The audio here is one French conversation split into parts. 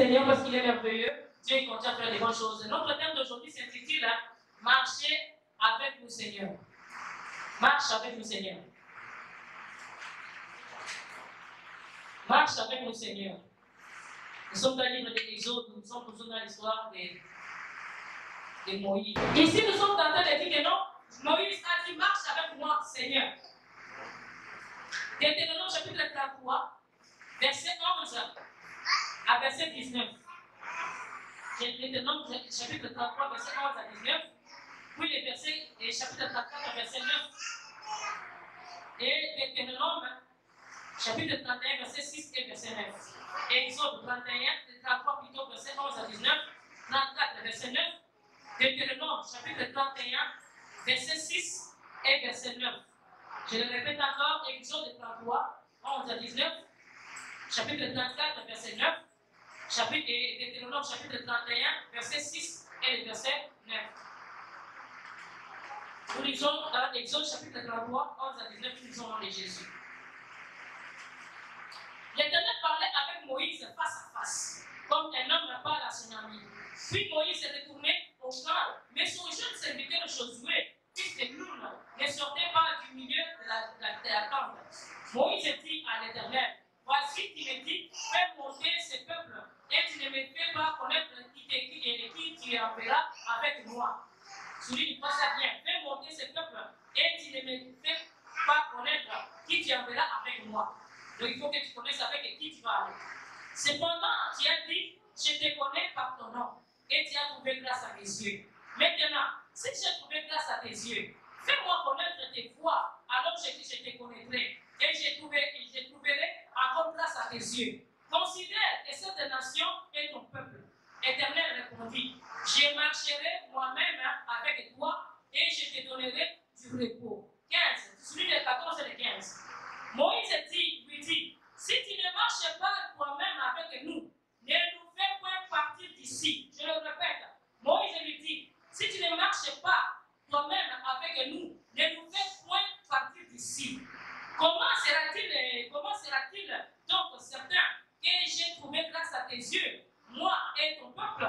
Seigneur parce qu'il est merveilleux. Dieu continue à faire des bonnes choses. Notre thème d'aujourd'hui s'intitule Marcher avec le Seigneur. Marche avec le Seigneur. Marche avec le Seigneur. Nous sommes dans le livre de l'Exode, nous sommes toujours dans l'histoire de, de Moïse. Ici, nous sommes en train de dire que non, Moïse a dit marche avec moi, Seigneur. Deutéronome chapitre 33, verset 11 à verset 19. Deutéronome chapitre 33, verset 11 à 19. Puis le verset, et chapitre 34, verset 9. Et Deutéronome chapitre 31, verset 6 et verset 9. Exode 31, 33 plutôt, verset 11 à 19. 34, verset 9. Deutéronome chapitre 31, verset 6 et verset 9. Je le répète encore, Exode 33, 11 à 19, chapitre 34, verset 9, chapitre, Deutéronome, chapitre 31, verset 6 et le verset 9. Nous lisons dans Exode, chapitre 33, 11 à 19, nous lisons dans les Jésus. L'Éternel parlait avec Moïse face à face, comme un homme parle à son ami. Puis Moïse s'est retourné au camp, mais son jeune serviteur Josué fils de Nun, ne sortait pas du milieu de la, de tente. Moïse dit à l'Éternel, Voici, tu me dis, fais monter ce peuple, et tu ne me fais pas connaître qui, qui, qui, qui tu enverras avec moi. Celui qui pense bien, fais monter ce peuple, et tu ne me fais pas connaître qui tu enverras avec moi. Donc il faut que tu connaisses avec qui tu vas aller. Cependant, tu as dit, je te connais par ton nom, et tu as trouvé grâce à mes yeux. Maintenant, si j'ai trouvé grâce à tes yeux, fais-moi connaître tes voies, alors je, je te connaîtrai, et je trouverai, je trouverai encore grâce à tes yeux. Considère que cette nation est ton peuple. Éternel répondit, je marcherai moi-même avec toi, et je te donnerai du repos. 15, celui de 14 et de 15. Moïse dit, lui dit, si tu ne marches pas toi-même avec nous, ne nous fais point partir d'ici. Je le répète, Moïse lui dit, si tu ne marches pas toi-même avec nous, ne nous fais point partir d'ici. Comment sera-t-il comment sera-t-il donc certain que j'ai trouvé grâce à tes yeux, moi et ton peuple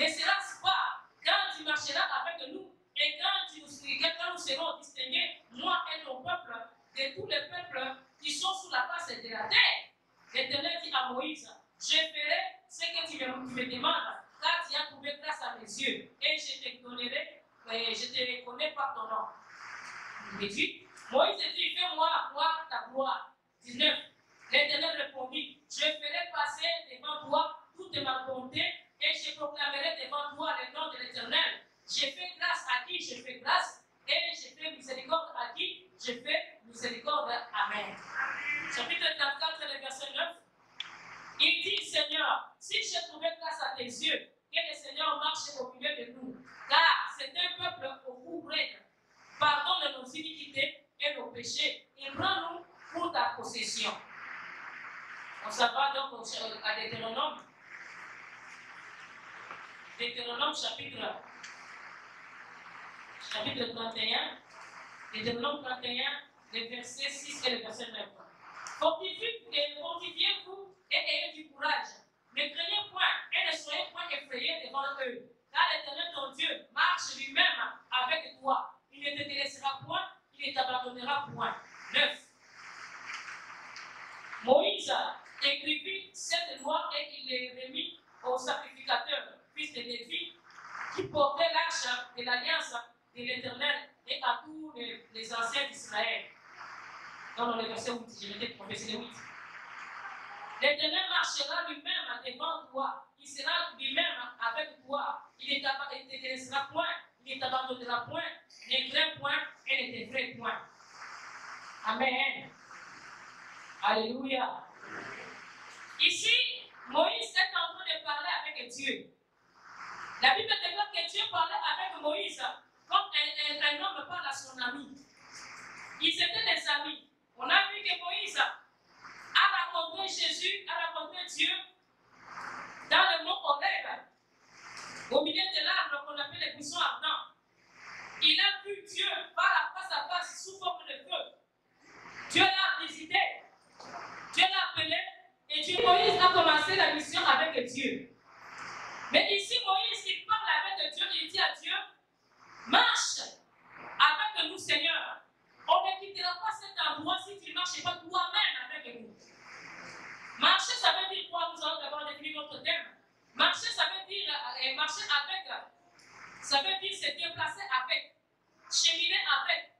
Ne sera-ce pas quand tu marcheras avec nous et quand, tu, quand nous serons distingués, moi et ton peuple, de tous les peuples qui sont sur la face de la terre L'Éternel dit à Moïse, je ferai ce que tu me, tu me demandes car tu as trouvé grâce à mes yeux, et je te donnerai, et je te reconnais par ton nom. Il dit, Moïse dit, fais-moi voir ta gloire. 19. L'Éternel répondit, je ferai passer devant toi toute ma bonté, et je proclamerai devant toi le nom de l'Éternel. Je fais grâce à qui je fais grâce, et je fais miséricorde à qui je fais miséricorde. Amen. Chapitre 34, verset 9. Il dit, Seigneur, si j'ai trouvé grâce à tes yeux, que le Seigneur marche au milieu de nous, car c'est un peuple au raide. Pardonne nos iniquités et nos péchés, et prends-nous pour ta possession. On s'en va donc à Deutéronome. Deutéronome chapitre, chapitre 31. Deutéronome 31, les versets 6 et le verset 9. Fortifiez-vous et ayez du courage. Ne craignez point et ne soyez point effrayés devant eux. Car l'Éternel ton Dieu marche lui-même avec toi. Il ne te délaissera point, il ne t'abandonnera point. 9. Moïse écrivit cette loi et il les remit au sacrificateur, fils de Lévi, qui portait l'arche de l'alliance de l'Éternel et à tous les, anciens d'Israël. Dans le verset 8, je professer le 8. L'Éternel marchera lui-même devant toi. Il sera lui-même avec toi. Il ne te point. Il ne t'abandonnera point. Ne crains point et ne t'effraie point. Amen. Alléluia. Ici, Moïse est en train de parler avec Dieu. La Bible déclare que Dieu parlait avec Moïse comme un, un, un homme parle à son ami. Ils étaient des amis. On a vu que Moïse a rencontré Jésus, a rencontré Dieu dans le mont Horeb, au milieu de l'arbre qu'on appelle les buissons ardents. Il a vu Dieu par face à face sous forme de feu. Dieu l'a visité. Dieu l'a appelé et Dieu Dieu, Moïse a commencé la mission avec Dieu. Mais ici, Moïse, il parle avec Dieu, il dit à Dieu, marche avec nous, Seigneur. On ne quittera pas cet endroit si tu ne marches pas toi-même avec nous. Marcher, ça veut dire quoi? Nous allons d'abord définir notre thème. Marcher, ça veut dire euh, marcher avec. Ça veut dire se déplacer avec, cheminer avec,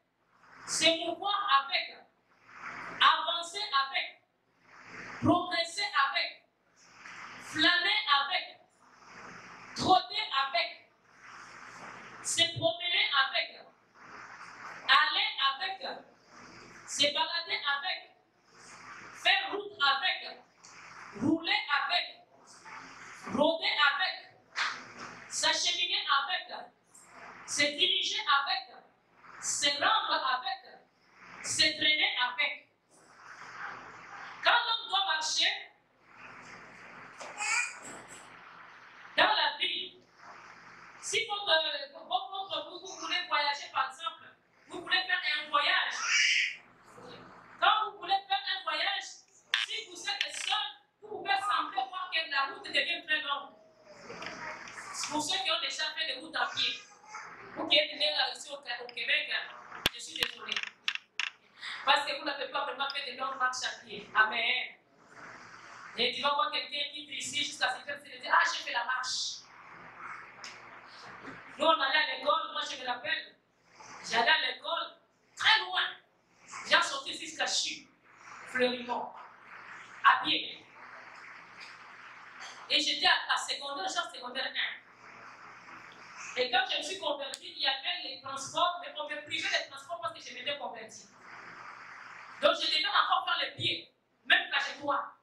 se mouvoir avec, avancer avec, progresser avec, flâner avec, trotter avec, se promener avec, aller avec, se balader avec, faire route avec, rouler avec, rôder avec, s'acheminer avec, se diriger avec, se rendre avec, se traîner avec. Quand l'homme doit marcher dans la vie, si votre, votre, vous, vous voulez voyager par exemple, vous voulez faire un voyage, quand vous voulez faire un voyage, si vous êtes seul, vous pouvez sembler voir que la route devient très longue. Pour ceux qui ont déjà fait des routes à pied, vous qui êtes là ici au, Québec, je suis désolé. Parce que vous n'avez pas vraiment fait de longues marches à pied. Amen. Et tu vas voir quelqu'un qui vit ici jusqu'à cette heure, il dit Ah, j'ai fait la marche. Nous, on allait à l'école, moi je me rappelle, j'allais à l'école très loin. J'ai sorti jusqu'à Chu, Fleurimont, à pied. Et j'étais à, à secondaire, genre secondaire 1. Et quand je me suis convertie, il y avait les transports, mais on me privait des transports parce que je m'étais convertie. Donc je devais encore faire les pieds, même trajectoire.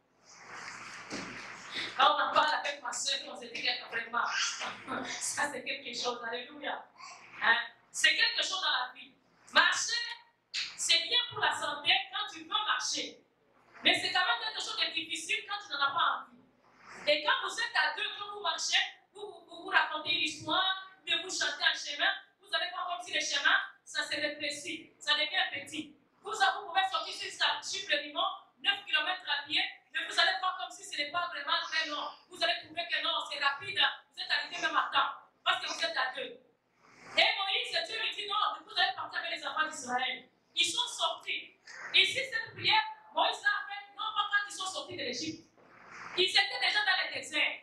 Quand on en parle avec ma soeur, on se dit que vraiment, ça c'est quelque chose, alléluia. Hein? C'est quelque chose dans la vie. Marcher, c'est bien pour la santé quand tu veux marcher. Mais c'est quand même quelque chose de difficile quand tu n'en as pas envie. Et quand vous êtes à deux, quand vous marchez, vous vous, vous, vous racontez une histoire, mais vous chantez un chemin, vous allez voir comme si le chemin, ça se rétrécit, ça devient petit. Vous, vous pouvez sortir sur chiffre limon, 9 km à pied, mais vous allez voir comme si ce n'est pas vraiment très long. Vous allez trouver que non, c'est rapide, vous êtes arrivé même à temps, parce que vous êtes à deux. Et Moïse, Dieu lui dit non, vous allez partir avec les enfants d'Israël. Ils sont sortis. Ici, cette prière, Moïse l'a fait, non pas quand ils sont sortis de l'Égypte. Ils étaient déjà dans le désert.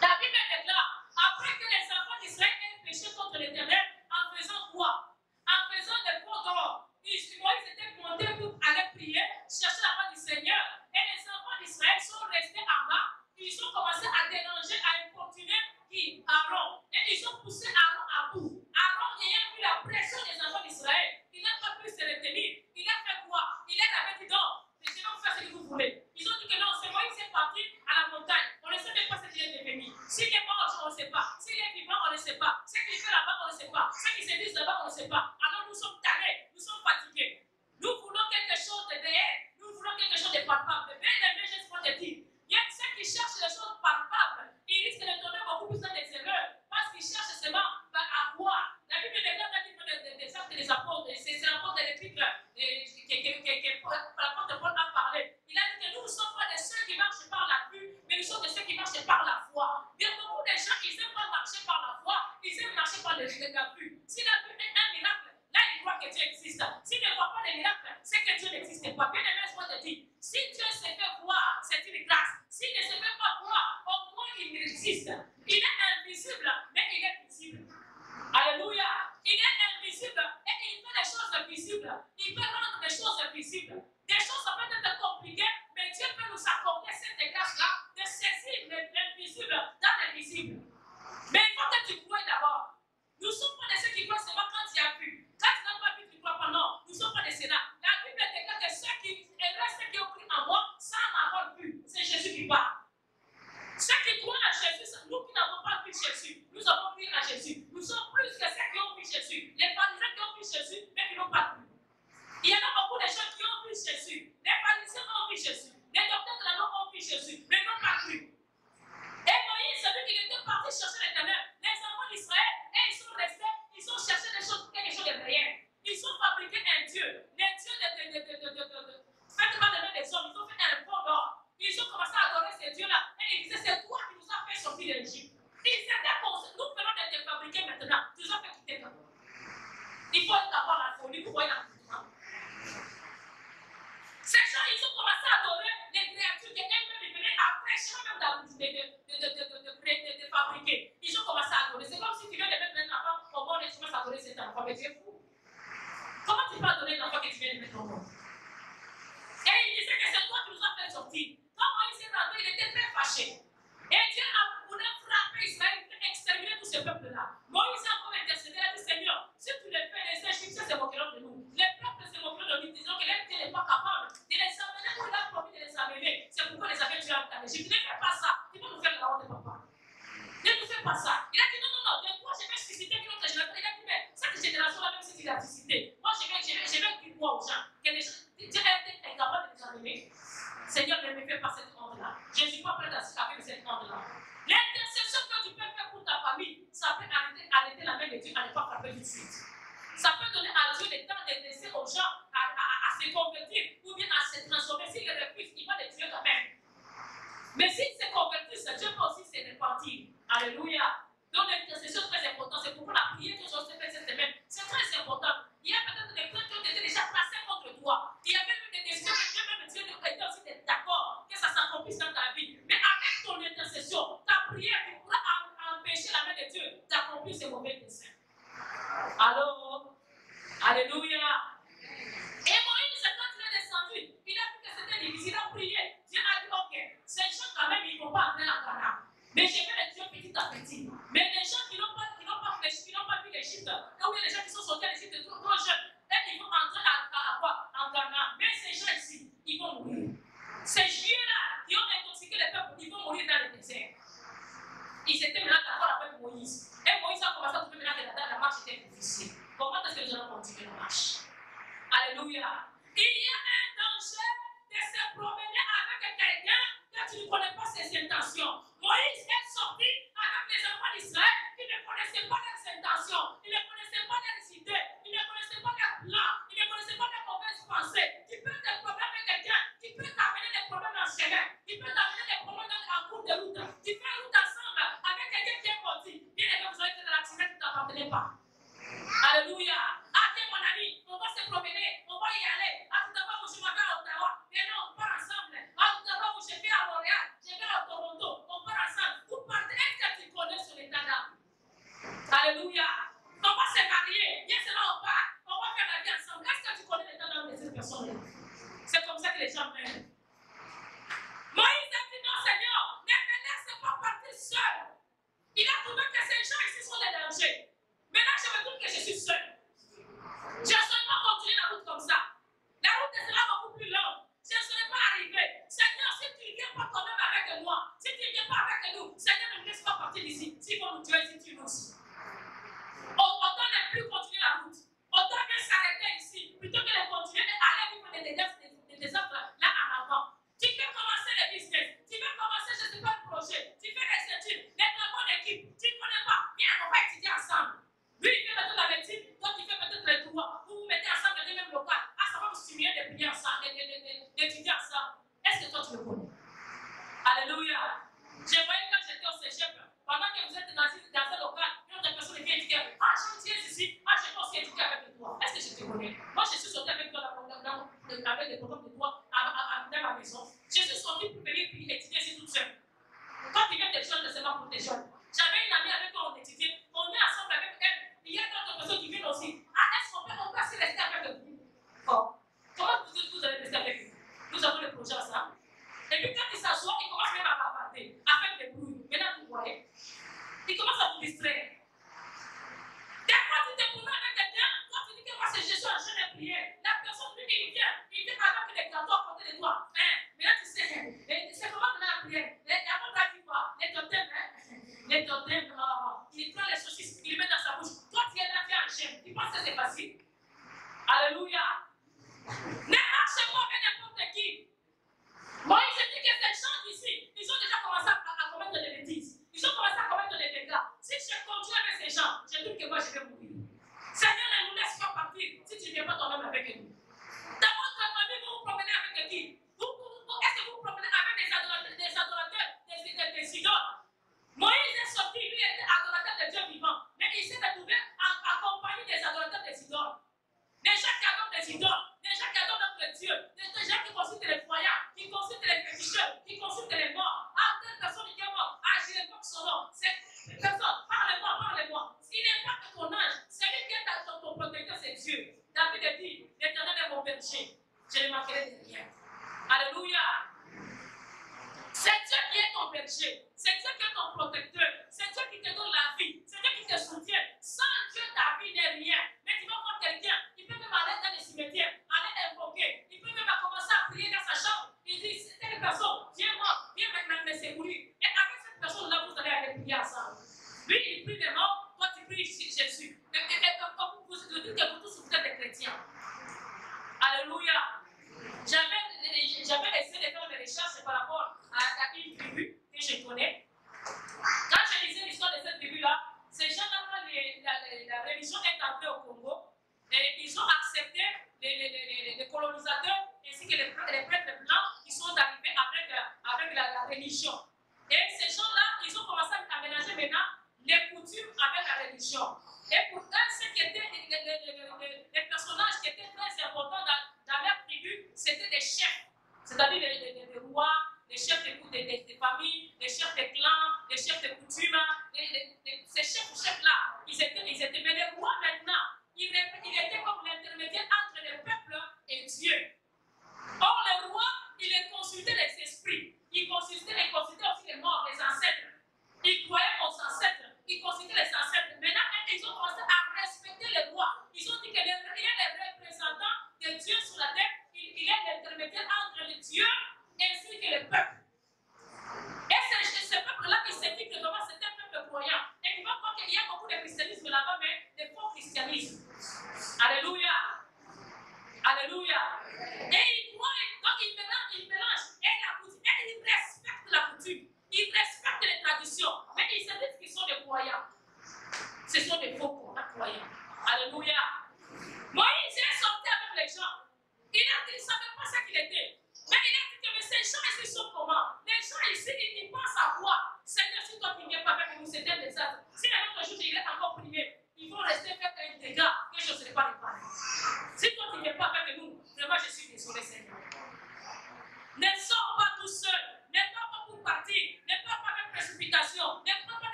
La Bible déclare, après que les enfants d'Israël aient péché contre l'Éternel, en faisant quoi En faisant des pots d'or. Moïse était monté pour aller prier, chercher la part du Seigneur. Et les enfants d'Israël sont restés en bas. Ils ont commencé à déranger, à importuner qui Aaron. Et ils ont poussé Aaron à bout. Aaron, ayant vu la pression des enfants d'Israël, il n'a pas pu se retenir. Il a fait quoi Il a avait dit non, je vais vous faire ce que vous voulez. Ils ont dit que non, c'est Moïse qui est parti à la montagne. On ne sait même pas ce qu'il est devenu. S'il est mort, on ne sait pas. S'il est vivant, on ne sait pas. Ce qu'il fait là-bas, on ne sait pas. Ce qu'ils se disent là-bas, on ne sait pas. Alors nous sommes tannés, nous sommes fatigués. Nous voulons quelque chose de réel. Nous voulons quelque chose de palpable. Bien aimé, je te dire. Il y a ceux qui cherchent les choses palpables. Ils risquent de tomber beaucoup plus dans des erreurs. Parce qu'ils cherchent seulement à voir. La Bible déclare dans le livre des actes des apôtres. C'est l'apôtre de l'épître que l'apôtre Paul a parlé. Il a dit que nous ne sommes pas de ceux qui marchent par la vue, mais nous sommes de ceux qui marchent par la foi. Il y a beaucoup de gens qui n'aiment pas marcher par la foi, ils aiment marcher par la vue. Si la vue est un miracle, là ils croient que Dieu existe. S'ils ne voient pas de miracle, c'est que Dieu n'existe pas. Bien aimé, je te dire, si Dieu se fait voir, c'est une grâce. S'il ne se fait pas voir, au moins il existe. Il est invisible, mais il est visible. Alléluia. Il est invisible et il fait des choses visibles. Il peut rendre des choses visibles. Des choses peut être compliquées, mais Dieu peut nous accorder cette grâce-là de saisir l'invisible dans l'invisible. Mais il faut que tu crois d'abord. Nous ne sommes pas des ceux qui croient seulement quand il n'y a plus. Quand tu n'as pas plus, tu ne crois pas. Non, nous ne sommes pas des sénats. La Bible est déclare que ceux qui restent, ceux qui ont cru en moi, ça n'avons plus. C'est Jésus qui parle. Ceux qui croient en Jésus, nous qui n'avons pas vu Jésus, nous avons cru en Jésus. Nous sommes plus que ceux qui ont vu Jésus. Les pharisiens qui ont vu Jésus, mais qui n'ont pas cru. Il y en a beaucoup de gens qui ont vu Jésus. Les pharisiens ont vu Jésus. Les docteurs de la loi ont vu Jésus, mais n'ont pas cru. Et Moïse, celui qui était parti chercher l'éternel, les enfants d'Israël, et ils sont restés, ils ont cherché des choses, quelque chose de rien. Ils ont fabriqué un dieu, les dieux de, de, de, de, de, de, de, faitement des hommes, ils ont fait un bon d'or. Ils ont commencé à adorer ces dieux-là, et ils disaient, c'est toi qui nous as fait sortir d'Égypte. Ils étaient d'accord, nous. Venons de te fabriquer maintenant, tu nous as fait quitter ta Il faut avoir la folie pour voir la ces gens, ils ont commencé à adorer des créatures qu'elles-mêmes venaient après, sans même de, de, de, de, de, de, de, de, de fabriquer. Deixa Si tu ne n'es pas avec nous, Seigneur ne laisse pas partir d'ici. Si vont nous tuer, si tu nous. Oh, autant ne plus continuer la route. Autant que s'arrêter ici, plutôt que de continuer et aller vivre des désastres, des désastres là en avant. Tu veux commencer le business, tu veux commencer, je ne sais pas, le projet, tu fais les études, les travaux d'équipe, tu ne connais pas, viens, on va étudier ensemble. Lui, il fait peut-être la médecine, toi, tu fais peut-être le droit. Vous vous mettez ensemble dans le même local. Ah, ça va vous stimuler de prier ensemble, d'étudier ensemble. Est-ce que toi, tu le connais? Alléluia. J'ai voyé quand j'étais au cégep, pendant que vous êtes dans, dans un local, une autre personne vient dire Ah, je tiens ici, ah, je pense éduquer avec toi. Est-ce que je te connais? Moi, je suis sorti avec toi dans, dans, dans, avec le programme de toi dans ma maison. Je suis sorti pour venir puis étudier ici toute seule. Quand tu viens des jeunes, c'est pas pour tes jeunes. J'avais une amie avec qui on étudiait, on est ensemble avec elle. Il y a d'autres personnes qui viennent aussi. Ah, est-ce qu'on peut, on peut rester avec vous oh. Comment vous, vous allez rester avec vous Nous avons le projet à ça. Et puis quand il s'assoit, il commence même à bavarder, à faire des bruits. Maintenant, vous voyez, il commence à vous distraire. Dès fois, tu t'es connu avec quelqu'un, toi, tu dis que moi, c'est Jésus, je de prier. La personne, lui, il vient, il vient avec les gâteaux à côté de toi. Hein? Maintenant, tu sais, hein. c'est comment maintenant la prière. Et dit Les totems, hein? Les totems, oh. il prend les saucisses, il les met dans sa bouche. Toi, tu es là, tu es. Tu penses que c'est facile? Alléluia. Ne marchez pas avec n'importe qui. Moi, je dis que cette chance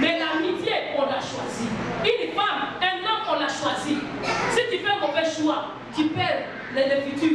Mais l'amitié, on l'a choisi. Une femme, un homme, on l'a choisi. Si tu fais un mauvais choix, tu perds le futur.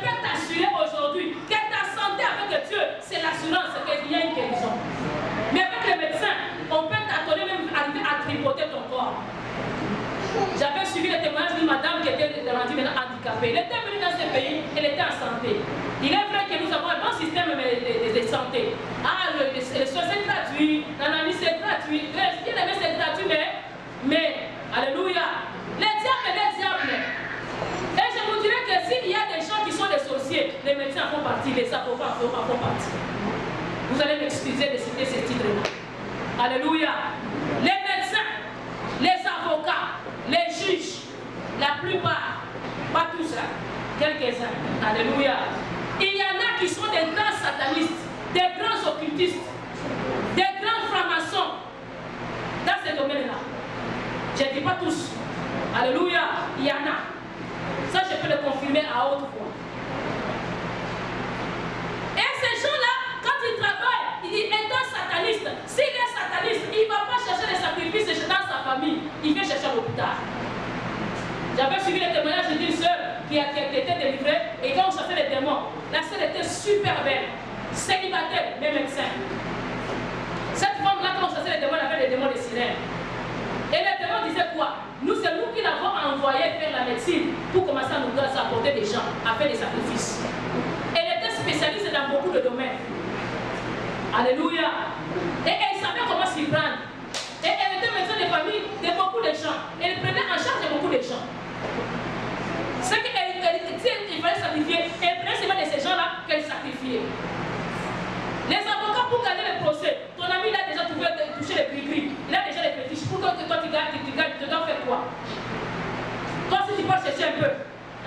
peux t'assurer aujourd'hui? Que ta santé avec Dieu, c'est l'assurance qu'il y a une guérison. Mais avec les médecins, on peut t'attendre même à tripoter ton corps. J'avais suivi le témoignage d'une madame qui était rendue maintenant handicapée. Elle était venue dans ce pays, elle était en santé. Il est vrai que nous avons un bon système de, santé. Ah, les avocats ne pas parti. Vous allez m'excuser de citer ces titres-là. Alléluia. Les médecins, les avocats, les juges, la plupart, pas tous, hein, quelques-uns. Alléluia. Il y en a qui sont des grands satanistes, des grands occultistes, des grands francs-maçons dans ces domaines-là. Je ne dis pas tous. Alléluia. Il y en a. Ça, je peux le confirmer à haute voix. Il un sataniste. S'il est sataniste, il ne va pas chercher des sacrifices dans sa famille. Il vient chercher à l'hôpital. J'avais suivi les témoignages d'une soeur qui, a, été délivrée et quand on chassait les démons, la soeur était super belle, célibataire, mais médecin. Cette femme-là, quand on chassait les démons, elle avait les démons de sirènes. Et les démons disaient quoi? Nous, c'est nous qui l'avons envoyé faire la médecine pour commencer à nous apporter des gens, à faire des sacrifices. Elle était spécialiste dans beaucoup de domaines. Alléluia. Et elle savait comment s'y prendre. Et elle était médecin de famille de beaucoup de gens. Elle prenait en charge de beaucoup de gens. Ce qu'elle il fallait sacrifier, elle prenait seulement de ces gens-là qu'elle sacrifiait. Les avocats pour gagner le procès, ton ami il a déjà trouvé toucher les gris il a déjà les fétiches. Pour que toi tu gagnes, tu, gagnes, tu dois faire quoi? Toi si tu peux chercher un peu,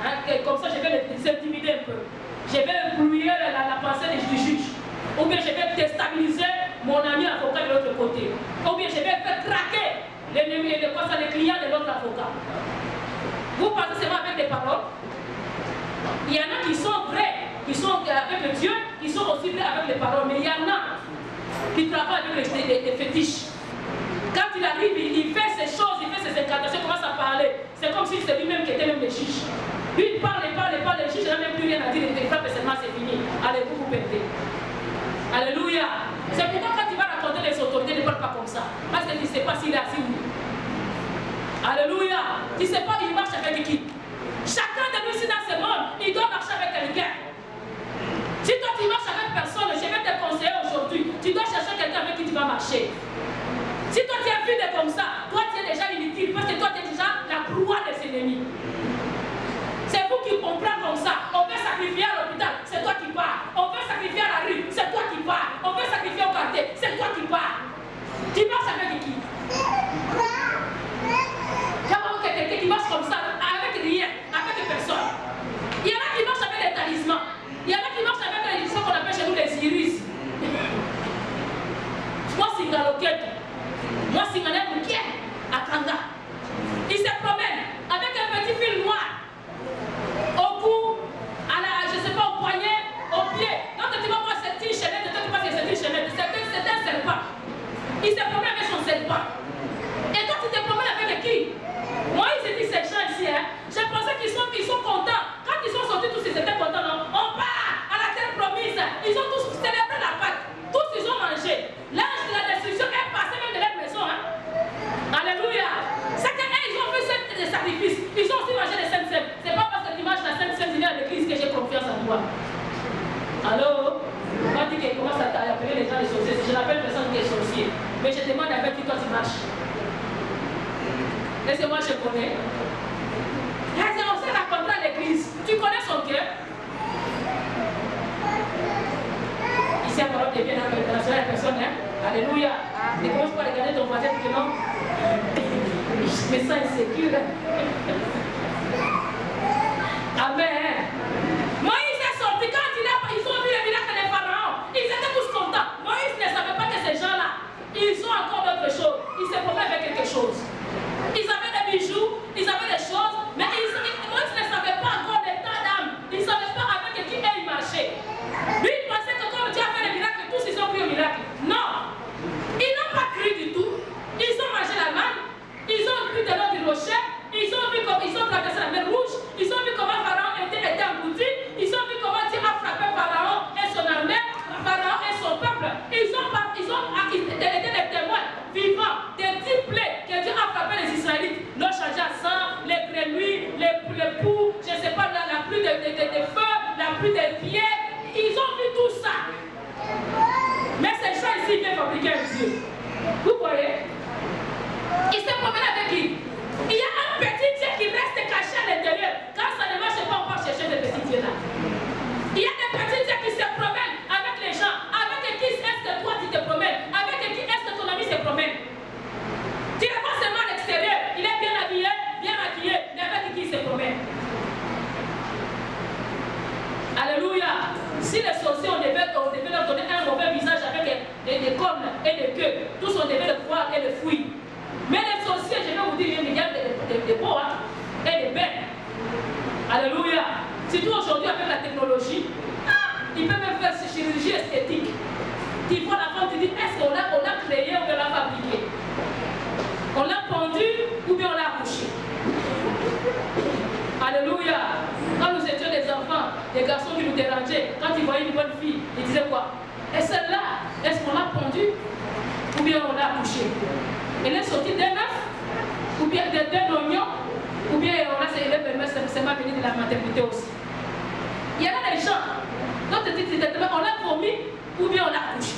hein, comme ça je vais les intimider un peu. Je vais brouiller la, la, pensée du juge. Ou bien je vais déstabiliser mon ami avocat de l'autre côté. Ou bien je vais faire craquer l'ennemi, les, les clients de l'autre avocat. Vous pensez seulement avec des paroles? Il y en a qui sont vrais, qui sont avec Dieu, qui sont aussi vrais avec les paroles, mais il y en a qui travaillent avec les, fétiches. Quand il arrive, il, fait ces choses, il fait ses incantations, il commence à parler. C'est comme si c'était lui-même qui était même le juge. Lui, il parle, il parle, il parle, le juge n'a même plus rien à dire, il frappe seulement, c'est fini. Allez, vous vous perdez. Alléluia. C'est pourquoi quand tu vas raconter les autorités, ne parle pas comme ça. Parce que tu ne sais pas s'il est assis où. Alléluia. Tu ne sais pas, il marche avec qui. Chacun de nous ici dans ce monde, il doit marcher avec quelqu'un. Si toi tu marches avec personne, je vais te conseiller aujourd'hui. Tu dois chercher quelqu'un avec qui tu vas marcher. Si toi tu es vide comme ça, toi tu es déjà inutile parce que toi tu es déjà la proie des ennemis. C'est vous qui comprenez comme ça. On veut sacrifier à l'hôpital, c'est toi qui pars. On veut sacrifier à la On veut sacrifier au quartier, c'est toi qui pars. Tu marches avec qui quelqu'un qui marche comme ça, avec rien, avec personne. Il y en a qui marchent avec des talismans. Il y en a qui marchent avec ce qu'on appelle chez nous les iris. Moi, c'est Galoket. Moi, c'est Moukier à Kanga. Il se promène avec un petit fil noir au cou, à la, je ne sais pas, au poignet, au pied. Donc, tu vas voir cette chaînette, toi, tu vois que c'est une chaînette. C'est un serpent. Il se promène avec son serpent. Et toi, tu te promènes avec qui moi, ils dit ces gens ici, hein, j'ai pensé qu'ils sont, ils sont contents. Quand ils sont sortis, tous ils étaient contents. Non? On part à la terre promise. Ils ont tous célébré la Pâque. Tous ils ont mangé. L'âge de la destruction est passé même de leur maison. Hein. Alléluia. C'est qu'ils ont fait des sacrifices. Ils ont aussi mangé les saintes Ce n'est pas parce que tu manges la sainte sème à l'église que j'ai confiance en toi. Allô Quand dit qu'il commence à appeler les gens des sorciers, je n'appelle personne qui est sorcier. Mais je demande avec qui toi tu marches. Et c'est moi je connais. On s'est rencontré à l'église. Tu connais son cœur Ici, à parole devient internationale, personne. Hein? Alléluia. Ne commence pas à regarder ton voisin que non. Je me sens insécure. Amen. Moïse est sorti quand il a, ils ont vu le miracle des pharaons. Ils étaient tous contents. Moïse ne savait pas que ces gens-là, ils ont encore d'autres choses. Ils se promeuvent avec quelque chose. Ils avaient des bijoux, ils avaient des choses, mais ils, Moïse ne savait pas encore l'état d'âme. Ils ne savaient pas avec qui il marchait. Lui, il pensait que comme Dieu a fait le miracle, tous ils ont pris au miracle. Non. Ils n'ont pas cru du tout. Ils ont mangé la manne, ils ont pris de l'eau du rocher, ils ont vu comme ils ont traversé la mer rouge, ils ont vu comment Pharaon était, était englouti, ils ont vu comment Dieu a frappé Pharaon et son armée, Pharaon et son peuple. Ils ont, ils ont, ils étaient des témoins vivants des dix plaies que Dieu a frappé les Israélites. L'eau changée à sang, les grenouilles, les, les poux, je ne sais pas, la, la pluie des de, de, feux, la pluie des pieds. Ils ont vu tout ça. Mais ces gens ici viennent fabriquer un Dieu. Vous voyez Ils se promènent avec qui Il y a un petit Dieu qui reste caché à l'intérieur. Quand ça ne marche pas, on va chercher des petits dieux là. Il y a des petits dieux qui se promènent avec les gens, avec qui esthétique. Tu vois la femme, tu dis, est-ce qu'on l'a, on l'a créé ou on l'a fabriqué? On l'a pendu ou bien on l'a accouché? Alléluia. Quand nous étions des enfants, des garçons qui nous dérangeaient, quand ils voyaient une bonne fille, ils disaient quoi? Et celle-là, est-ce qu'on l'a pendue ou bien on l'a accouchée? Elle est sortie d'un œuf ou bien d'un oignon ou bien on a c'est ma venu de la maternité aussi. Il y en a des gens, dit on l'a vomi ou bien on l'a accouché.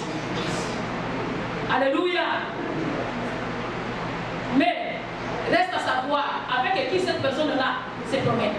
Alléluia. Mais reste à savoir avec qui cette personne-là se promène.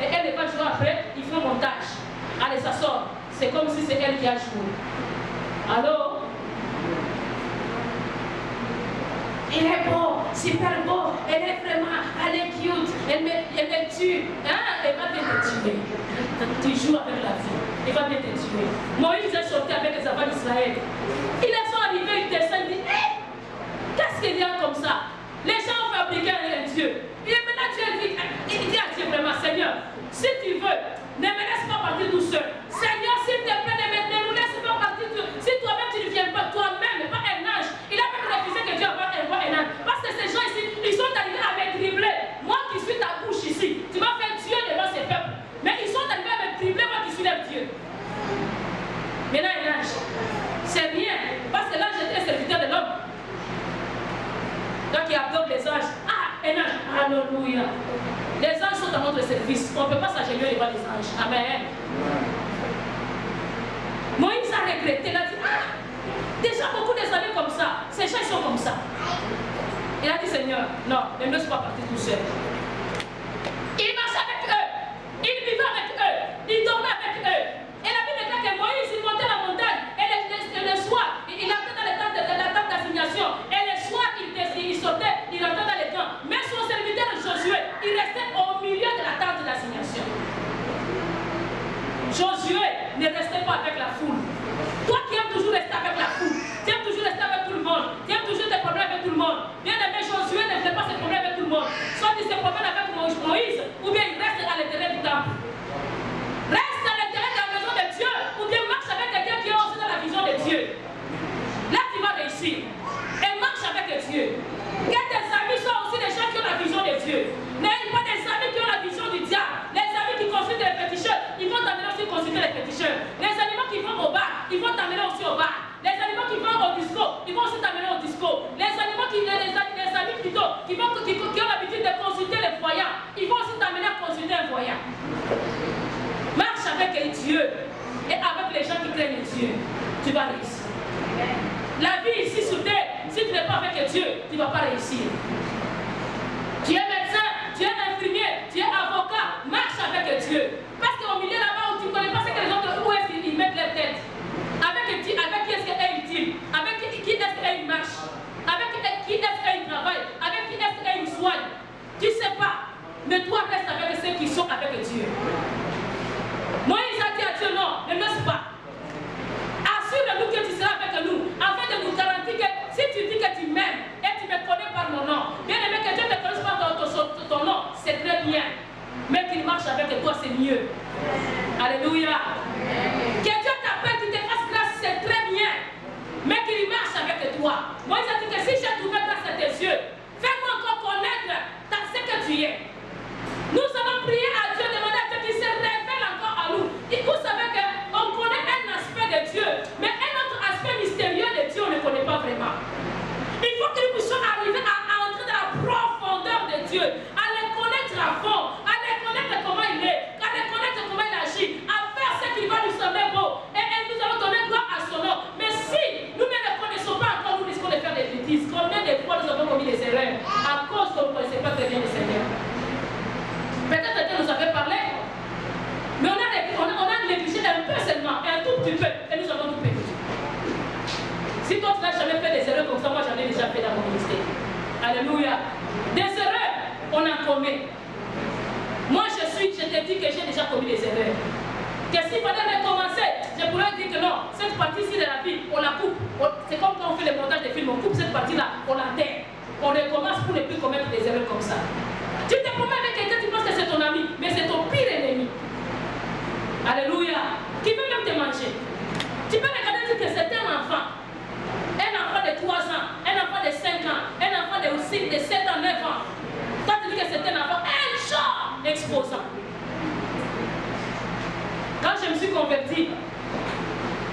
Et elle ne va jouer après, il fait montage. Allez, ça sort. C'est comme si c'est elle qui a joué. Alors, il est beau, super beau, elle est vraiment, elle est cute, elle me, elle me tue. Hein? Elle va bien te tuer. Tu joues avec la vie, elle va bien te tuer. Moïse est sorti avec les enfants d'Israël. Ils sont arrivés, ils descendent, ils disent, hé, qu'est-ce qu'il y a comme ça? Les gens ont fabriqué un Dieu. Et maintenant Dieu dit, il dit à Dieu Seigneur, si tu veux, ne me laisse pas partir tout seul. Seigneur, s'il te plaît, ne me laisse pas partir tout seul. Si toi-même tu ne viens pas, toi-même, pas un ange. Il a même refusé que Dieu envoie un ange. Parce que ces gens ici, ils sont arrivés à me. Moi qui suis ta bouche ici, tu vas faire Dieu devant ces peuples. Mais ils sont arrivés à me moi qui suis leur Dieu. Maintenant, un ange, c'est rien. Parce que l'ange était un serviteur de l'homme. Donc il adore les anges. Alléluia. Les anges sont à notre service. On ne peut pas s'agenouiller devant les anges. Amen. Moïse a regretté. Il a dit, ah, déjà beaucoup des années comme ça. Ces gens ils sont comme ça. Il a dit, Seigneur, non, ne me laisse pas partir tout seul. Il marchait avec eux. Il vivait avec eux. Il dormait avec eux. Et la Bible dit que Moïse, il montait la montagne. Et le, soir, il entrait dans, la tente d'assignation. Et le soir, il, il sautait, il rentrait dans les camps. Mais son serviteur Josué, il restait au c'est mieux. Alléluia.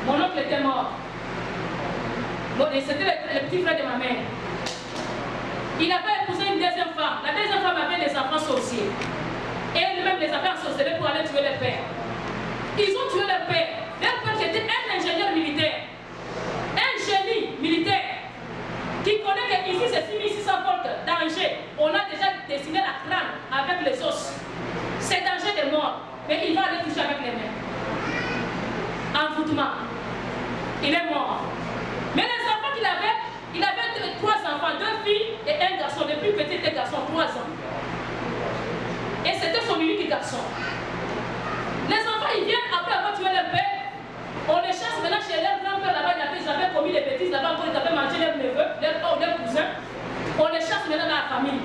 Mon oncle était mort. C'était le, le petit frère de ma mère. Il avait épousé une deuxième femme. La deuxième femme avait des enfants sorciers. Et elle-même les avait ensorcelés pour aller tuer leur père. Ils ont tué leur père. Leur père était un ingénieur militaire. Un génie militaire. Qui connaît que ici c'est 6600 volts danger. On a déjà dessiné la crâne avec les os. C'est danger de mort. Mais il va aller toucher avec les mains. Envoûtement. Il est mort. Mais les enfants qu'il avait, il avait trois enfants, deux filles et un garçon. Le plus petit était garçon, trois ans. Et c'était son unique garçon. Les enfants, ils viennent après avoir tué leur père. On les chasse maintenant chez leur grand-père là-bas. Ils avaient- commis des bêtises là-bas, ils avaient mangé leur neveu, leur, oh, leur cousin. On les chasse maintenant dans la famille.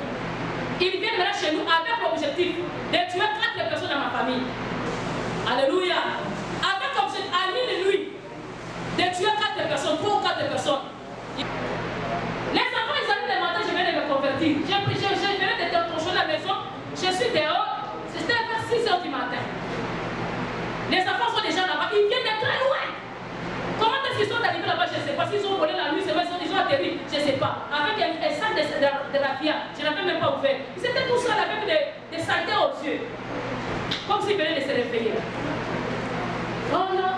Ils viennent maintenant chez nous avec l'objectif de tuer quatre personnes dans ma famille. Alléluia. Objectif, à mille lui, de tuer quatre personnes, trois ou quatre personnes. Les enfants, ils arrivent le matin, je viens de me convertir. Pris, je, je venais de torcher la maison, je suis dehors, c'était vers 6 heures du matin. Les enfants sont déjà là-bas, ils viennent de très loin. Comment est-ce qu'ils sont arrivés là-bas, je ne sais pas. S'ils ont volé la nuit, c'est vrai, ils ont atterri, je ne sais pas. Avec un, sac de, de raffia, je n'avais même pas ouvert. Ils étaient tous seuls avec des, des aux yeux. Comme s'ils venaient de se réveiller. Oh non,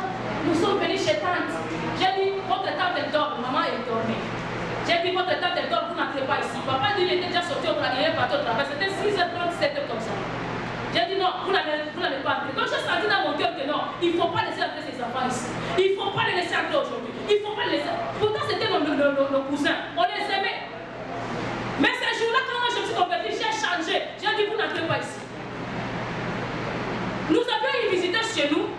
nous sommes venus chez tante. J'ai dit, votre tante dort, maman elle dormait. J'ai dit, votre tante dort, vous n'entrez pas ici. Papa dit, il était déjà sorti au travail, il est parti au travail. C'était 6h30, 7h comme ça. J'ai dit, non, vous n'allez pas entrer. Donc j'ai senti dans mon cœur que non, il ne faut pas laisser entrer ces enfants ici. Il ne faut pas les laisser entrer aujourd'hui. Il ne faut pas les laisser. Pourtant, c'était nos, cousins. On les aimait. Mais ce jour-là, quand je me suis converti, j'ai changé. J'ai dit, vous n'entrez pas ici. Nous avions une visiteuse chez nous,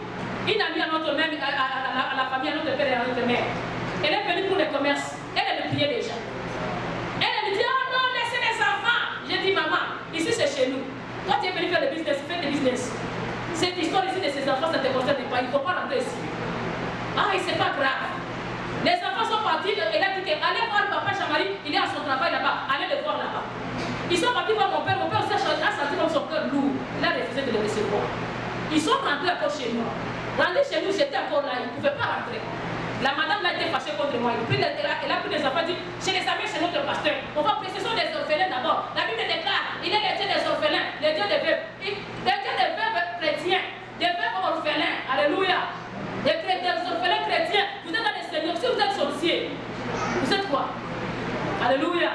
une amie à notre mère, à, la- famille, à notre père et à notre mère. Elle est venue pour le commerce. Elle, elle priait déjà. Elle, me dit, oh non, laissez les enfants. J'ai dit, maman, ici c'est chez nous. Toi, tu es venu faire le business, fais le business. Cette histoire ici de ces enfants, ça ne te concerne pas. Il ne faut pas rentrer ici. Ah, c'est pas grave. Les enfants sont partis, elle a dit allez voir papa Chamari, il est à son travail là-bas, allez le voir là-bas. Ils sont partis voir mon père, mon père a senti comme son cœur lourd. Il a refusé de le recevoir. Ils sont rentrés encore chez nous. Rentrés chez nous, j'étais encore là, ils ne pouvaient pas rentrer. La madame là était fâchée contre moi. Elle a, pris les enfants, dit chez les amis, chez notre pasteur. On va prier, ce sont des orphelins d'abord. La Bible déclare, il est le Dieu des orphelins, le Dieu des veuves. Il- Le Dieu des veuves chrétiens, des veuves orphelins. Alléluia. Des, des orphelins chrétiens. Vous êtes dans les seigneurs. Si vous êtes sorcier, vous êtes quoi? Alléluia.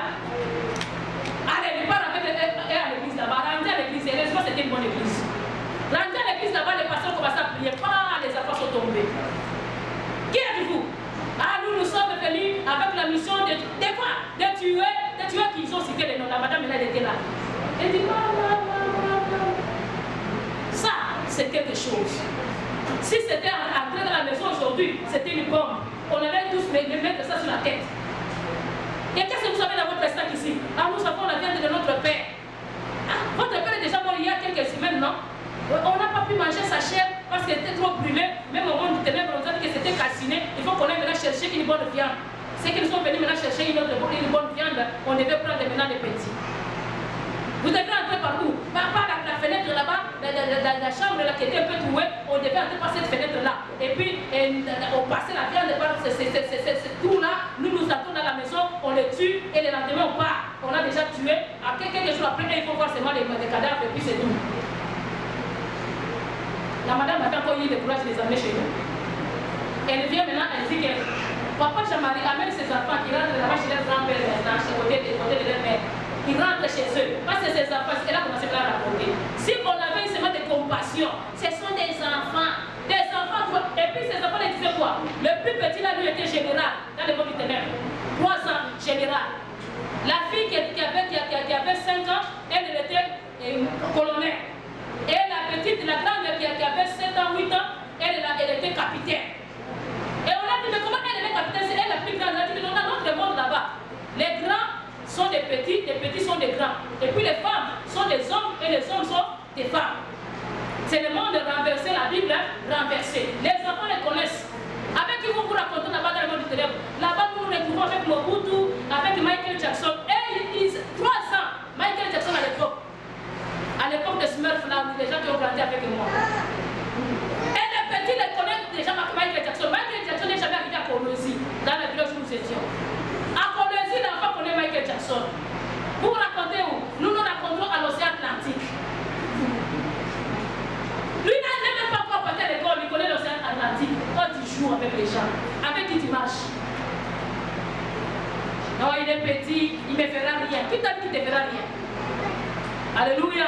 Allez, il part avec elle elle à l'église là-bas. Rentrez à l'église. Heureusement, c'était une bonne église. Rentrez à l'église là-bas, les pasteurs commencent à prier. Tombés. Qui êtes-vous Ah, nous, nous sommes venus avec la mission de, de quoi? De tuer, de tuer qui? Ils ont cité les noms. La madame, elle était là. Elle dit, maman, maman, maman. Ça, c'est quelque chose. Si c'était entré dans la maison aujourd'hui, c'était une bombe. On allait tous me- me mettre ça sur la tête. Et qu'est-ce que vous avez dans votre sac ici? Ah, nous avons la viande de notre père. Ah, votre père est déjà mort il y a quelques semaines, non? On n'a pas pu manger parce qu'elle était trop brûlée, même au moment du ténèbre, on a dit que c'était calciné. Il faut qu'on aille maintenant chercher une bonne viande. C'est qu'ils sont venus maintenant chercher une, une bonne viande, on devait prendre maintenant les petits. Vous devez entrer par où Par, par la, fenêtre là-bas, la, la, chambre là qui était un peu trouée, on devait entrer par cette fenêtre là. Et puis, euh, on passait la viande par ce, tout là. nous nous attendons à la maison, on les tue et le lendemain on part. On a déjà tué. À quelques jours après, il faut forcément les, les cadavres et puis c'est tout. La madame a encore eu le courage de les amener chez nous. Elle vient maintenant, elle dit que papa Jean-Marie amène ses enfants qui rentrent là-bas chez leur grand-père maintenant, chez côté, côté de leur mère. Ils rentrent chez eux. Parce que ces enfants, elle a commencé à raconter. Si on avait seulement de compassion, ce sont des enfants. Des enfants. Et puis ces enfants, ils disaient quoi? Le plus petit là, lui, était général dans le monde du ténèbres. 3 ans, général. La fille qui, qui, avait, qui, qui, avait 5 ans, elle, elle était euh, colonel. Et la petite, la grande qui, qui avait 7 ans, 8 ans, elle, elle, elle était capitaine. Et on a dit, mais comment elle est capitaine C'est elle la plus grande. On a dit, non, dans notre monde là-bas, les grands sont des petits, les petits sont des grands. Et puis les femmes sont des hommes et les hommes sont des femmes. C'est le monde renversé, la Bible renversée. Les enfants les connaissent. Avec qui vous vous racontez là-bas dans le monde du téléphone Là-bas, nous nous retrouvons avec Mobutu, avec Michael Jackson. Et ils, trois ans, Michael Jackson à l'époque. À l'époque de Smurf, là, avec moi. Et les petits les connaissent déjà Michael Jackson. Michael Jackson n'est jamais arrivé à Colosie, dans le village où nous étions. À Colosie, l'enfant connaît Michael Jackson. Vous racontez où? Nous nous racontons à l'océan Atlantique. Lui n'a même pas encore parti à l'école, il connaît l'océan Atlantique. Quand il joue avec les gens, avec qui tu marches? Non, il est petit, il ne me fera rien. Qui t'a dit qu'il ne te fera rien? Alléluia.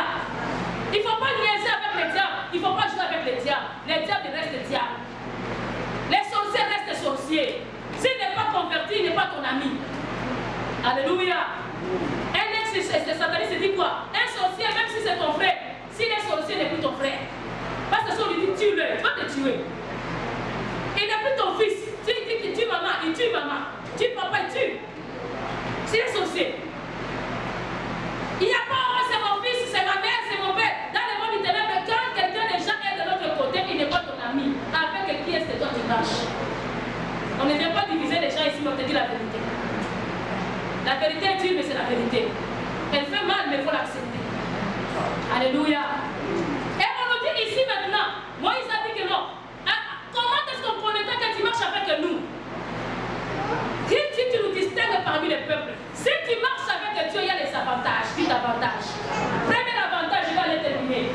Il ne faut pas niaiser avec les diables. Il ne faut pas jouer avec les diables. Les diables restent diables. Les sorciers restent sorciers. S'il n'est il n'est pas ton ami. Alléluia. Un ex-sataniste dit quoi? Un sorcier, même si c'est ton frère, s'il est sorcier, n'est plus ton frère. Parce que si on lui dit tue-le, il va te tuer. Il n'est plus ton fils. Tu lui dis qu'il tue maman, il tue maman. Tue papa, il tue. S'il est sorcier. Il n'y a pas, oh, c'est mon fils, c'est ma mère, c'est mon père. Dans le monde du ténèbre, quand quelqu'un déjà est de l'autre côté, il n'est pas ton ami. Avec qui est-ce que toi tu marches On ne vient pas diviser les gens ici, mais on te dit la vérité. La vérité est dure, mais c'est la vérité. Elle fait mal, mais il faut l'accepter. Alléluia. Et on nous dit ici maintenant, Moïse a dit que non. Ah, comment est-ce qu'on connaîtra que tu marches avec nous Si tu nous distingues parmi les peuples, si tu marches avec Dieu, il y a des avantages. Huit avantages. Premier avantage, je vais aller terminer.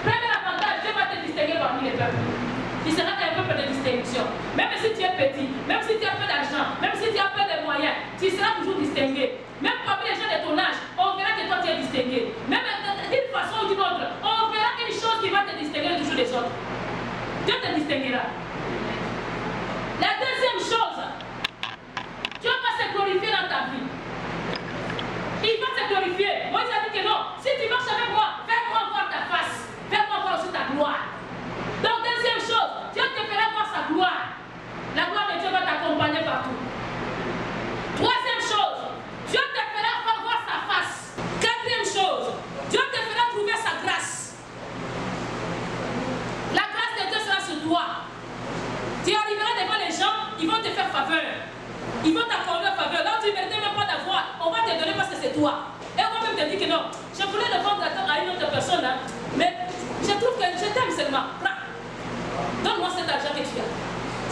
Premier avantage, Dieu va te distinguer parmi les peuples. Il sera un peuple de distinction. Même si tu es petit, même si tu as peu d'argent, même si tu as peu de moyens, tu seras toujours distingué. Même parmi les gens de ton âge, on verra que toi tu es distingué. Même d'une façon ou d'une autre, on verra une chose qui va te distinguer toujours des autres. Dieu te distinguera. La deuxième chose, Dieu va se glorifier dans ta vie. Il va se glorifier. Moi, il a dit que non. Si tu marches avec moi, fais-moi voir ta face. Fais-moi voir aussi ta gloire. Donc, deuxième chose, Dieu te fera voir sa gloire. La gloire de Dieu va t'accompagner partout. Troisième chose, Dieu te fera voir sa face. Quatrième chose, Dieu te fera trouver sa grâce. La grâce de Dieu sera sur toi. Tu arriveras devant les gens, ils vont te faire faveur. Ils vont t'accorder faveur. Là tu ne méritais même pas d'avoir, on va te donner parce que c'est toi. Et on va même te dire que non, je voulais le vendre à une autre personne, hein, mais je trouve que je t'aime seulement. Donne-moi cet argent que tu as.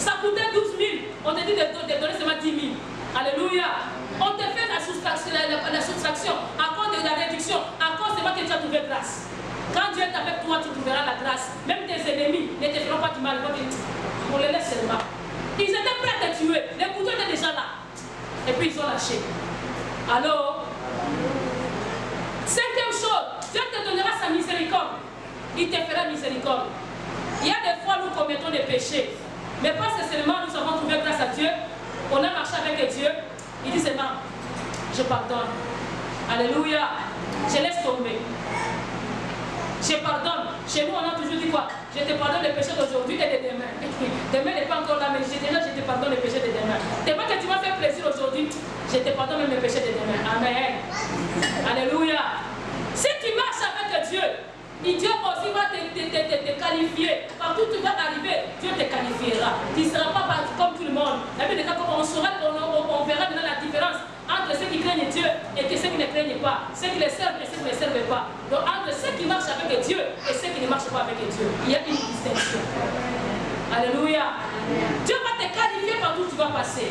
Ça coûtait 12 000. On te dit de, donner seulement 10 000. Alléluia. On te fait la soustraction, la soustraction à cause de la réduction, à cause de moi que tu as trouvé grâce. Quand Dieu est avec toi, tu trouveras la grâce. Même tes ennemis ne te feront pas du mal. On les laisse seulement. Ils étaient prêts à te tuer. Les couteaux étaient déjà là. Et puis ils ont lâché. Alors, cinquième chose, Dieu te donnera sa miséricorde. Il te fera miséricorde. Il y a des fois nous commettons des péchés. Mais pas seulement nous avons trouvé grâce à Dieu. On a marché avec Dieu. Il dit seulement, je pardonne. Alléluia. Je laisse tomber. Je pardonne. Chez nous, on a toujours dit quoi? Je te pardonne les péchés d'aujourd'hui et de demain. Demain n'est pas encore là, mais déjà je te pardonne les péchés de demain. Demain que tu m'as fait plaisir aujourd'hui, je te pardonne les péchés de demain. Amen. Alléluia. Si tu marches avec Dieu, Dieu aussi va te, te, te, te, qualifier. Partout où tu vas arriver, Dieu te qualifiera. Tu ne seras pas comme tout le monde. La Bible dit on, on, on verra maintenant la différence entre ceux qui craignent Dieu et que ceux qui ne craignent pas, ceux qui les servent et ceux qui ne les servent pas. Donc entre ceux qui marchent avec Dieu et ceux qui ne marchent pas avec Dieu, il y a une distinction. Alléluia. Dieu va te qualifier partout où tu vas passer.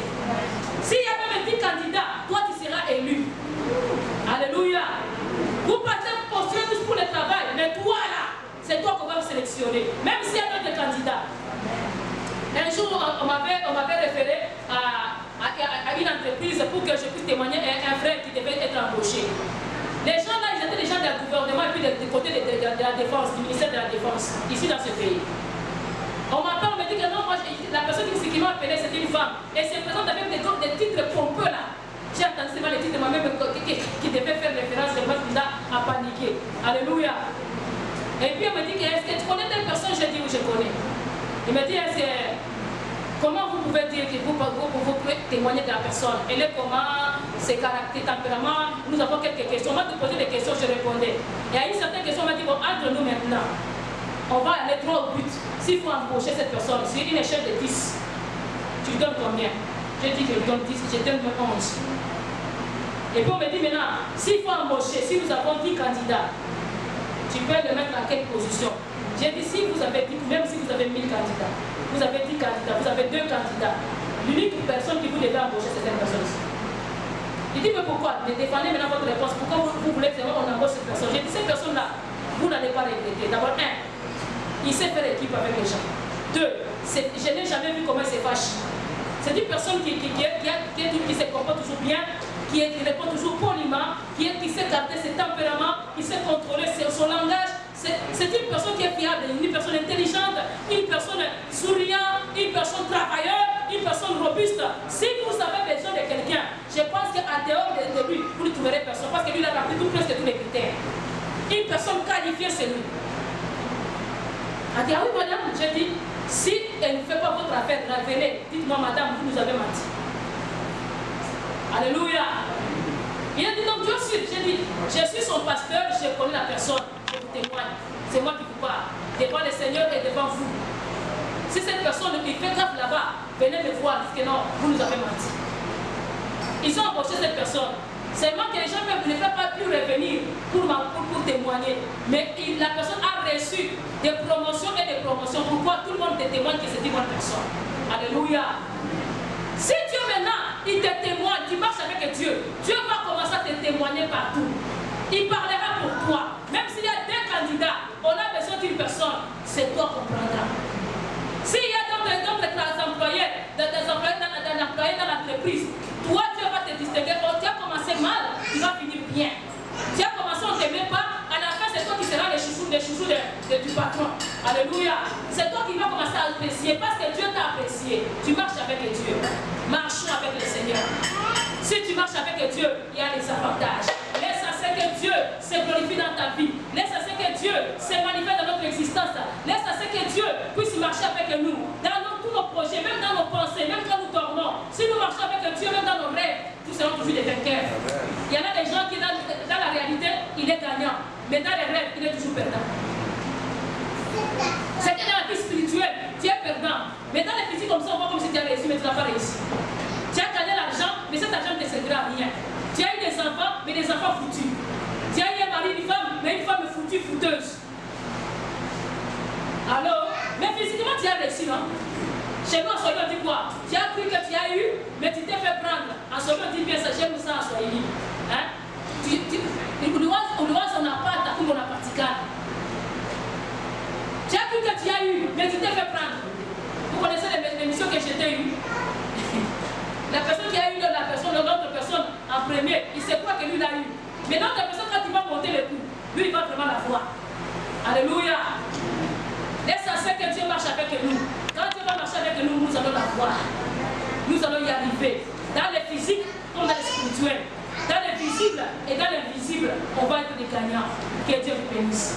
S'il y a même 10 candidats, toi tu seras élu. Alléluia. Vous partez postuler tous pour le travail, mais toi là, c'est toi qu'on va sélectionner. Même s'il y a d'autres candidats. Un jour, on m'avait référé à, à, une entreprise pour que je puisse témoigner à un frère qui devait être embauché. Les gens là, ils étaient des gens du gouvernement et puis du côté de, la défense, du ministère de la défense, ici dans ce pays. On m'appelle, on me dit que non, moi, la personne qui, m'a appelé, c'était une femme. Et c'est présente avec des, titres pompeux là. J'ai entendu seulement les titres de moi-même qui, qui, devait faire référence à moi qui a paniqué. Alléluia. Et puis elle me dit, est-ce que tu connais telle personne? Je dis, oui, je connais. Il me dit, comment vous pouvez dire que vous, pouvez témoigner de la personne? Elle est comment? Ses caractères, tempérament Nous avons quelques questions. On m'a posé des questions, je répondais. Et à une certaine question, on m'a dit, bon, entre nous maintenant, on va aller droit au but. S'il faut embaucher cette personne, c'est une échelle de 10. Tu donnes combien? Je dis que je donne 10, je donne 11. Et puis on me dit maintenant, s'il faut embaucher, si nous avons 10 candidats, tu peux le mettre à quelle position? J'ai dit, si vous avez dit, même si vous avez 1000 candidats, vous avez 10 candidats, vous avez deux candidats, l'unique personne qui vous devez embaucher, c'est cette personne-ci. Il dit, mais pourquoi? Ne défendez maintenant votre réponse. Pourquoi vous, voulez que on embauche cette personne? J'ai dit, cette personne-là, vous n'allez pas regretter. D'abord, un, il sait faire équipe avec les gens. Deux, je n'ai jamais vu comment se fâche. C'est une personne qui, qui, qui, qui, qui se comporte toujours bien, qui, répond toujours poliment, qui, qui sait garder ses tempéraments, qui sait contrôler son langage, c'est une personne qui est fiable, une personne intelligente, une personne souriante, une personne travailleuse, une personne robuste. Si vous avez besoin de quelqu'un, je pense qu'à dehors de, lui, vous ne trouverez personne parce que lui, il a rempli tout presque tous les critères. Une personne qualifiée, c'est lui. Elle dit, ah oui, madame, j'ai dit, si elle ne fait pas votre affaire, venez, dites-moi, madame, vous nous avez menti. Alléluia. Il a dit, non, Dieu suis, j'ai dit, je suis son pasteur, je connais la personne C'est moi qui vous parle. Devant le Seigneur et devant vous. Si cette personne qui fait grave là-bas, venez me voir, dites que non, vous nous avez menti. Ils ont embauché cette personne. Seulement que les gens ne peuvent pas plus revenir pour, pour, pour témoigner. Mais la personne a reçu des promotions et des promotions. Pourquoi tout le monde témoigne que c'est une bonne personne Alléluia. Si Dieu maintenant, il te témoigne, tu marches avec Dieu, Dieu va commencer à te témoigner partout. Il parlera pour toi. Même s'il y a des on a besoin d'une personne, c'est toi qu'on prendra. S'il y a d'autres employés, des employés dans l'entreprise, toi tu vas te distinguer. Oh, tu as commencé mal, tu vas finir bien. Tu as commencé, on ne t'aimait pas, à la fin c'est toi qui seras le chouchou, le chouchou du patron. Alléluia. C'est toi qui vas commencer à apprécier parce que Dieu t'a apprécié. Tu marches avec Dieu. Marchons avec le Seigneur. Si tu marches avec Dieu, il y a des avantages. Dieu se glorifie dans ta vie. Laisse à ce que Dieu se manifeste dans notre existence. Laisse à ce que Dieu puisse marcher avec nous. Même dans nos pensées, même quand nous dormons. Si nous marchons avec Dieu, même dans nos rêves, nous serons toujours des vainqueurs. Il y en a des gens qui, dans, dans la réalité, il est gagnant. Mais dans les rêves, il est toujours perdant. C'est que dans la vie spirituelle, tu es perdant. Mais dans les physiques comme ça, on voit comme si tu as réussi, mais tu n'as pas réussi. Tu as gagné l'argent, mais cet argent ne te servira à rien. Tu as eu des enfants, mais des enfants foutus. Tu as eu un mari, une femme, mais une femme foutue, fouteuse. Alors, mais physiquement, tu as réussi, non? Chez nous, en Swahili, on dit quoi? Tu as cru que tu as eu, mais tu t'es fait prendre. En Swahili, on dit bien ça, j'aime ça en Swahili. Hein? Tu, tu, uliwaza unapata kumbe unapatikana tu as cru que tu as eu mais tu t'es fait prendre. Vous connaissez l'émission que j'étais eu? La personne qui a eu la personne l'autre personne en premier il sait quoi que lui l'a eu. Mais l'autre personne quand il va monter le coup lui il va vraiment la voir. Alléluia à ce que Dieu marche avec nous quand Dieu va marcher avec nous nous allons la voir nous allons y arriver dans le physique comme dans le spirituel dans le visible et dans l'invisible, on va être des gagnants. Que Dieu vous bénisse.